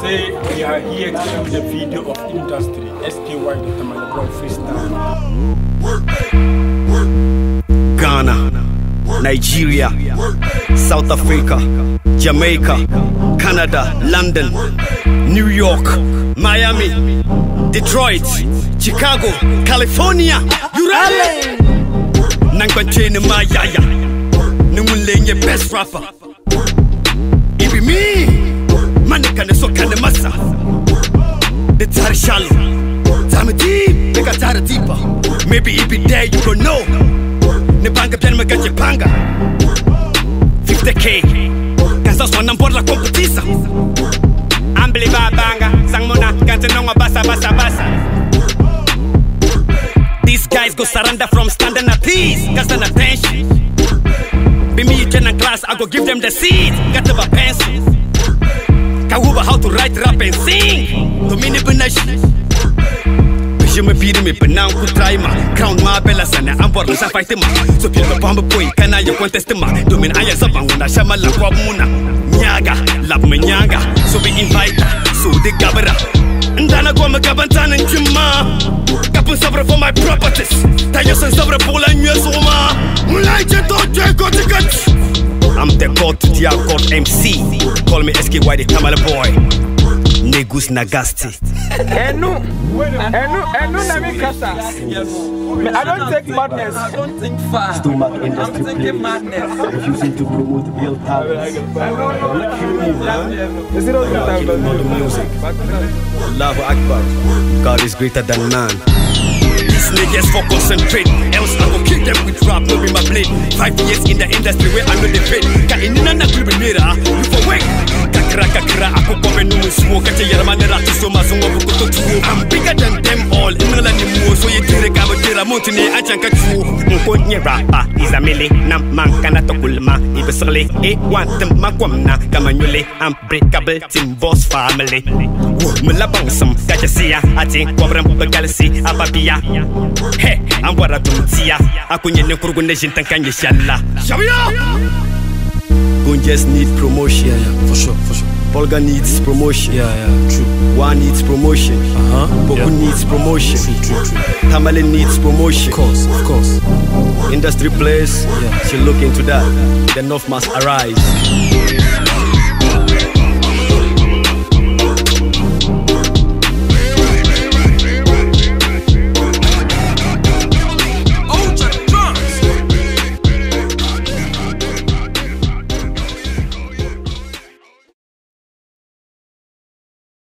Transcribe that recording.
say we are here to show the video of industry SKY the Tamalabro freestyle. Ghana, Nigeria, South Africa, Jamaica, Canada, London, New York, Miami, Detroit, Chicago, California, Urale. Nangbanchene Mayaya, Nungulenye best rapper. Deep, make a Tari deeper. Maybe it be there, you don't know. Nipanga bien me gaje panga. 50k Kaza swana mbora kompetisa Sang muna kante nonga basa basa basa. These guys go surrender from standing at peace. Cause an attention. Be me in class I go give them the seeds Got the pencil. Kawuba how to write rap and sing. To mini benashi me penang ku try ma Crown ma bella sana ambor sa fight ma So pil me pamba boy kana ya contest ma Domin aya sa banguna shama la kwa muna Nyaga lab me nyaga So be invite so de gabara Ndana kwa me kabantana njima Kapun sabra for my properties Tayo san sabra pula nyue soma Mulai cheto cheko tikat I'm the god to the god MC Call me SKY the Tamale boy Negus Nagasti Enu, enu, enu na kasa. I don't take madness. I don't think fast. Stomach I'm industry thinking play. madness. Refusing to promote real talents. You see those things the music. Allahu Akbar. God is greater than man. These niggas for concentrate, else I go kill them with rap, no be my blade. Five years in the industry where I know the fate. Ka inina na gribe mira, you mo kata yarma ne rati so to I'm bigger than them all. In la ni mo so ye dire ka ba dire mo tini ka ko nye rapa is a mele na man kana to kulma i be e want them ma kwamna kama nyule unbreakable team boss family. Mo la bang sam ka cha sia ati kwabram ba galsi a papia he an wara tumtia akunye ne kurgun ne jintan kan shalla shabiya need promotion? For sure, for sure. Bolga needs promotion Yeah, yeah, true. One needs promotion Uh-huh. Bawku yeah. needs promotion True, true, true. Tamale needs promotion Of course, of course. Industry players Yeah. should look into that The North must arise